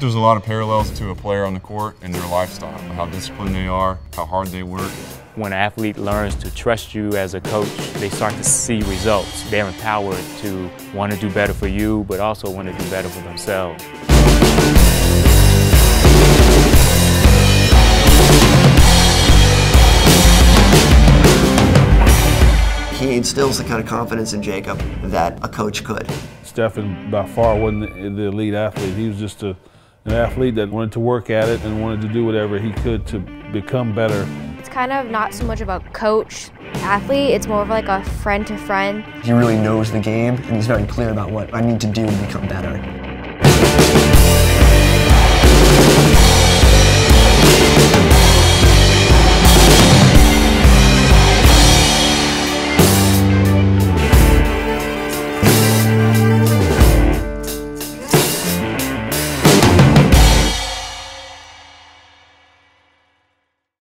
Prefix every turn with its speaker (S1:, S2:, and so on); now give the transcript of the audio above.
S1: there's a lot of parallels to a player on the court and their lifestyle, how disciplined they are, how hard they work.
S2: When an athlete learns to trust you as a coach, they start to see results. They're empowered to want to do better for you, but also want to do better for themselves.
S3: He instills the kind of confidence in Jacob that a coach could.
S4: Stephen by far wasn't the, the elite athlete. He was just a, an athlete that wanted to work at it and wanted to do whatever he could to become better.
S5: It's kind of not so much about coach, athlete, it's more of like a friend to friend.
S3: He really knows the game and he's very clear about what I need to do to become better.